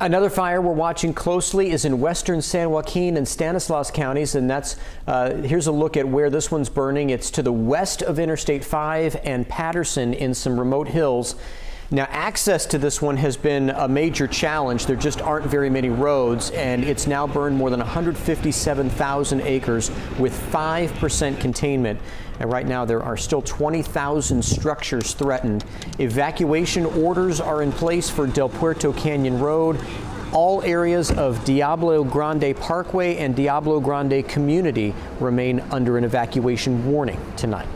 Another fire we're watching closely is in western San Joaquin and Stanislaus counties, and that's uh, here's a look at where this one's burning. It's to the west of Interstate 5 and Patterson in some remote hills. Now, access to this one has been a major challenge. There just aren't very many roads, and it's now burned more than 157,000 acres with 5% containment. And right now, there are still 20,000 structures threatened. Evacuation orders are in place for Del Puerto Canyon Road. All areas of Diablo Grande Parkway and Diablo Grande Community remain under an evacuation warning tonight.